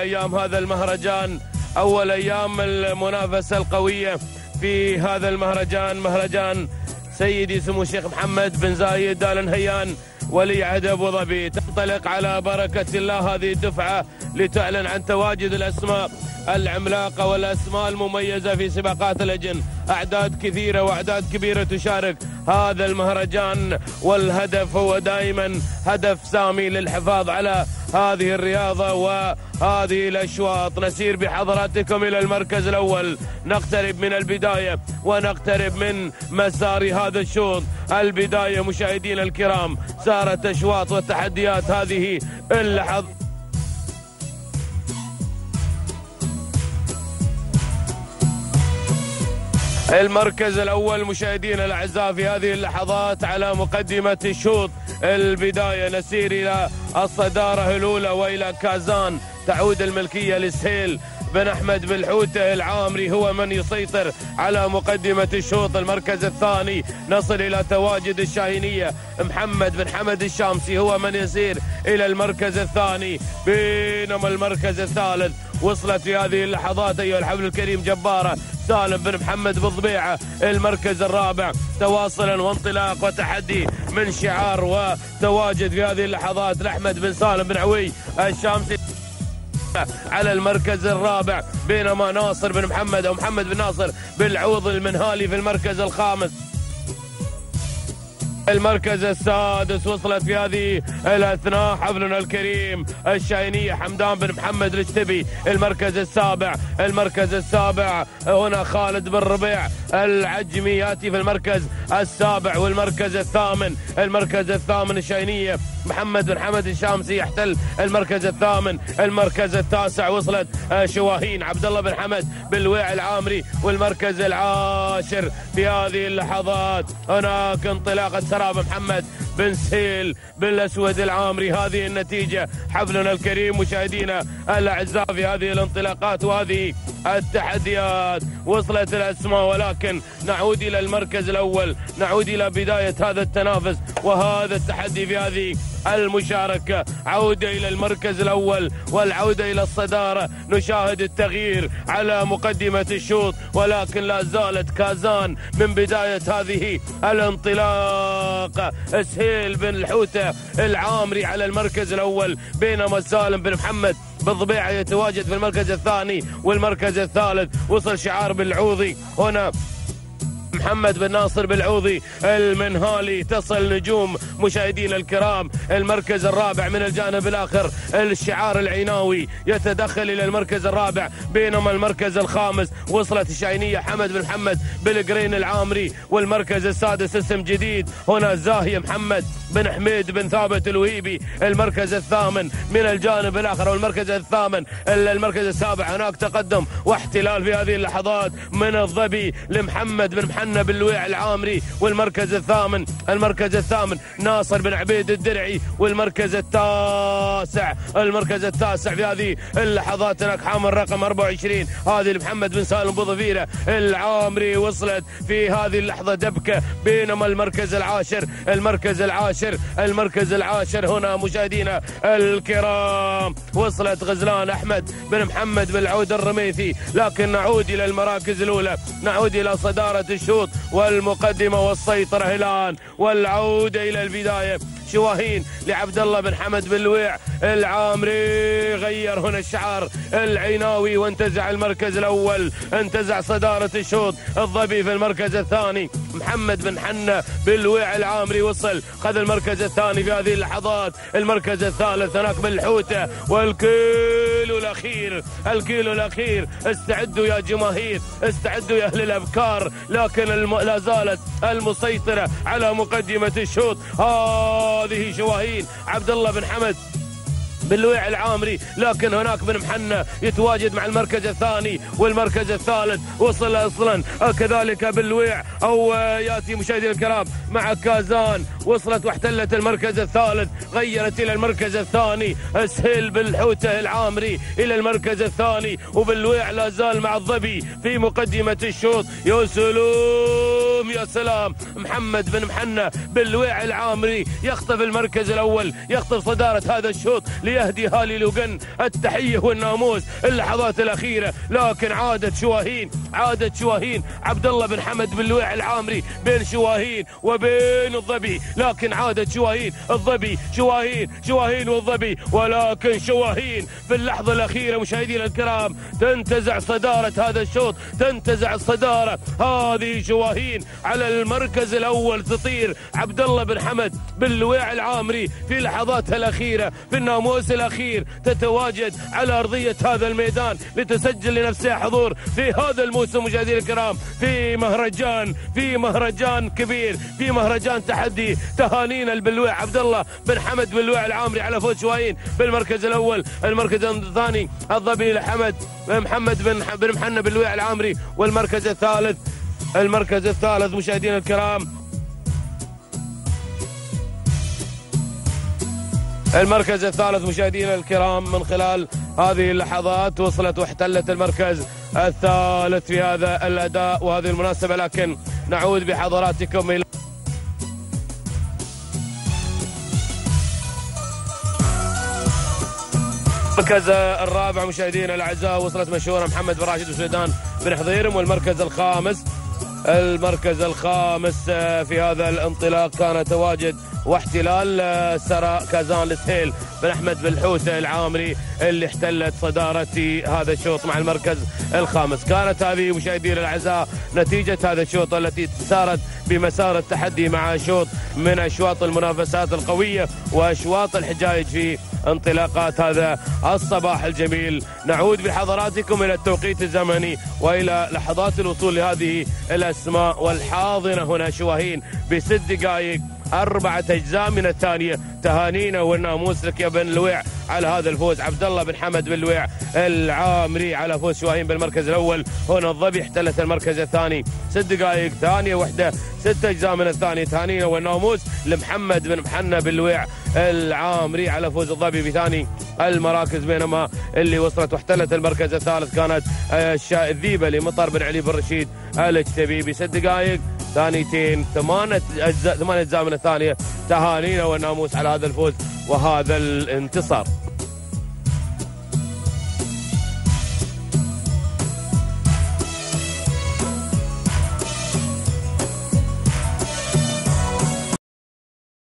أيام هذا المهرجان أول أيام المنافسة القوية في هذا المهرجان. مهرجان سيدي سمو الشيخ محمد بن زايد آل نهيان ولي عهد أبو ظبي. تنطلق على بركة الله هذه الدفعة لتعلن عن تواجد الأسماء. العملاقة والأسماء المميزة في سباقات الأجن. أعداد كثيرة وأعداد كبيرة تشارك هذا المهرجان والهدف هو دائما هدف سامي للحفاظ على هذه الرياضة وهذه الأشواط. نسير بحضراتكم إلى المركز الأول. نقترب من البداية ونقترب من مسار هذا الشوط. البداية مشاهدينا الكرام سارت أشواط وتحديات هذه اللحظة. المركز الأول مشاهدينا الأعزاء في هذه اللحظات على مقدمة الشوط البداية. نسير إلى الصدارة الأولى وإلى كازان. تعود الملكية لسهيل بن أحمد بالحوتة العامري هو من يسيطر على مقدمة الشوط. المركز الثاني نصل إلى تواجد الشاهينية. محمد بن حمد الشامسي هو من يسير إلى المركز الثاني. بينما المركز الثالث وصلت في هذه اللحظات أيها الحبل الكريم جبارة سالم بن محمد بالضبيعة المركز الرابع. تواصلا وانطلاق وتحدي من شعار وتواجد في هذه اللحظات لأحمد بن سالم بن عوي الشامسي. على المركز الرابع بينما ناصر بن محمد أو محمد بن ناصر بالعوض المنهالي في المركز الخامس. المركز السادس وصلت في هذه الأثناء حفلنا الكريم الشاينيه حمدان بن محمد الاشتبي المركز السابع المركز السابع هنا خالد بن ربيع العجمي يأتي في المركز السابع والمركز الثامن المركز الثامن الشاينيه محمد بن حمد الشامسي يحتل المركز الثامن المركز التاسع وصلت شواهين عبد الله بن حمد بالويع العامري والمركز العاشر في هذه اللحظات. هناك انطلاقة سراب محمد. بن سهيل بالاسود العامري. هذه النتيجة حفلنا الكريم مشاهدينا الأعزاء في هذه الانطلاقات وهذه التحديات. وصلت الأسماء ولكن نعود إلى المركز الأول. نعود إلى بداية هذا التنافس وهذا التحدي في هذه المشاركة. عودة إلى المركز الأول والعودة إلى الصدارة. نشاهد التغيير على مقدمة الشوط ولكن لا زالت كازان من بداية هذه الانطلاق سهيل بن الحوتة العامري على المركز الأول بينما سالم بن محمد بالضبيعة يتواجد في المركز الثاني والمركز الثالث. وصل شعار بالعوضي. هنا محمد بن ناصر بالعوضي المنهالي تصل نجوم مشاهدينا الكرام. المركز الرابع من الجانب الآخر الشعار العيناوي يتدخل إلى المركز الرابع بينما المركز الخامس وصلت الشاينيه حمد بن محمد بالقرين العامري والمركز السادس اسم جديد هنا زاهيه محمد. بن حميد بن ثابت الوهيبي المركز الثامن من الجانب الآخر والمركز الثامن المركز السابع. هناك تقدم واحتلال في هذه اللحظات من الظبي لمحمد بن محنى باللويع العامري والمركز الثامن المركز الثامن ناصر بن عبيد الدرعي والمركز التاسع المركز التاسع في هذه اللحظات. هناك حامل رقم 24 هذه لمحمد بن سالم بوظفيره العامري. وصلت في هذه اللحظة دبكة بينما المركز العاشر المركز العاشر المركز العاشر هنا مشاهدينا الكرام. وصلت غزلان أحمد بن محمد بالعود الرميثي. لكن نعود إلى المراكز الأولى. نعود إلى صدارة الشوط والمقدمة والسيطرة الان والعودة إلى البداية. شواهين لعبد الله بن حمد بن لويع العامري غير هنا الشعار العيناوي وانتزع المركز الأول انتزع صدارة الشوط الظبي في المركز الثاني. محمد بن حنة بالويع العامري وصل خذ المركز الثاني في هذه اللحظات. المركز الثالث هناك بالحوتة والكيلو الأخير الكيلو الأخير. استعدوا يا جماهير استعدوا يا أهل الأبكار لكن الم... لا زالت المسيطرة على مقدمة الشوط. هذه شواهين عبد الله بن حمد باللويع العامري لكن هناك بن محنة يتواجد مع المركز الثاني والمركز الثالث. وصل أصلا. كذلك باللويع أو يأتي مشاهدينا الكرام مع كازان. وصلت واحتلت المركز الثالث غيرت إلى المركز الثاني. أسهل بالحوتة العامري إلى المركز الثاني. وباللويع لا زال مع الظبي في مقدمة الشوط. يا سلام يا سلام. محمد بن محنة باللويع العامري يخطف المركز الأول يخطف صدارة هذا الشوط ويهدي هالي لوغن. التحية والناموس اللحظات الأخيرة. لكن عادت شواهين عادت شواهين. عبد الله بن حمد بن لويع العامري بين شواهين وبين الظبي. لكن عادت شواهين الظبي شواهين شواهين والظبي. ولكن شواهين في اللحظة الأخيرة مشاهدينا الكرام تنتزع صدارة هذا الشوط تنتزع الصدارة هذه شواهين. على المركز الأول تطير عبد الله بن حمد بن لويع العامري في لحظاتها الأخيرة في الناموس الأخير تتواجد على أرضية هذا الميدان لتسجل لنفسها حضور في هذا الموسم مشاهدينا الكرام. في مهرجان في مهرجان كبير في مهرجان تحدي تهانينا البلويع عبد الله بن حمد بن لويع العامري على فوز شواهين بالمركز الأول المركز الثاني الضبي لحمد محمد بن بن محنة بن لويع العامري. والمركز الثالث المركز الثالث مشاهدينا الكرام. المركز الثالث مشاهدينا الكرام من خلال هذه اللحظات وصلت واحتلت المركز الثالث في هذا الأداء وهذه المناسبة لكن نعود بحضراتكم إلى المركز الرابع مشاهدينا الأعزاء. وصلت مشهورة محمد بن راشد وسليدان بن حضيرم والمركز الخامس المركز الخامس في هذا الانطلاق كان تواجد واحتلال سراء كازان السهيل بن أحمد بن الحوثه العامري اللي احتلت صدارة هذا الشوط مع المركز الخامس. كانت هذه مشاهدينا الأعزاء نتيجة هذا الشوط التي سارت بمسار التحدي مع شوط من أشواط المنافسات القوية وأشواط الحجاج في انطلاقات هذا الصباح الجميل. نعود بحضراتكم إلى التوقيت الزمني وإلى لحظات الوصول لهذه الأسماء والحاضنة هنا شواهين بست دقائق. أربعة أجزاء من الثانية. تهانينا والناموس لك يا بن لويع على هذا الفوز. عبد الله بن حمد بن لويع العامري على فوز شواهين بالمركز الأول. هنا الظبي احتلت المركز الثاني. ست دقائق. ثانية واحدة ست أجزاء من الثانية. تهانينا والناموس لمحمد بن محنة بن لويع. العامري على فوز الظبي بثاني المراكز بينما اللي وصلت واحتلت المركز الثالث كانت الذيبة لمطر بن علي بن رشيد الاجتبي بست دقائق. ثانيتين ثمانية أجزاء ثمانية أجزاء من الثانية تهانينا والناموس على هذا الفوز وهذا الانتصار.